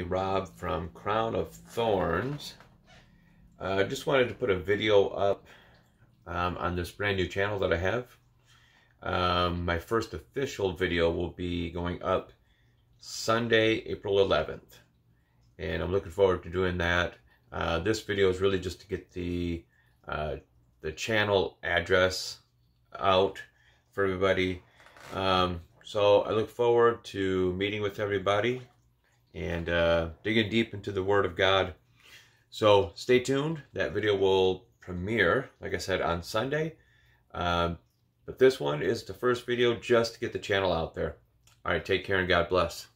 Rob from Crown of Thorns. I uh, just wanted to put a video up um, on this brand new channel that I have. Um, my first official video will be going up Sunday, April 11th. And I'm looking forward to doing that. Uh, this video is really just to get the uh, the channel address out for everybody. Um, so I look forward to meeting with everybody and uh, digging deep into the Word of God. So stay tuned. That video will premiere, like I said, on Sunday. Um, but this one is the first video just to get the channel out there. All right, take care and God bless.